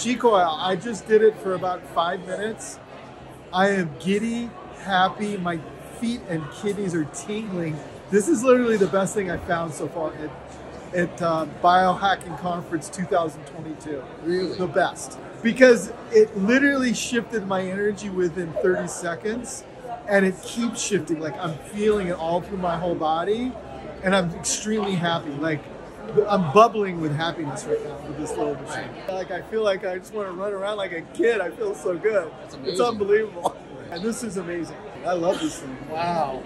Qi Coil, I just did it for about five minutes. I am giddy, happy. My feet and kidneys are tingling. This is literally the best thing I found so far at, at uh, Biohacking Conference 2022. Really? The best. Because it literally shifted my energy within 30 seconds and it keeps shifting. Like I'm feeling it all through my whole body and I'm extremely happy. Like I'm bubbling with happiness right now with this little machine. Like I feel like I just want to run around like a kid. I feel so good. It's unbelievable. And this is amazing. I love this thing. Wow.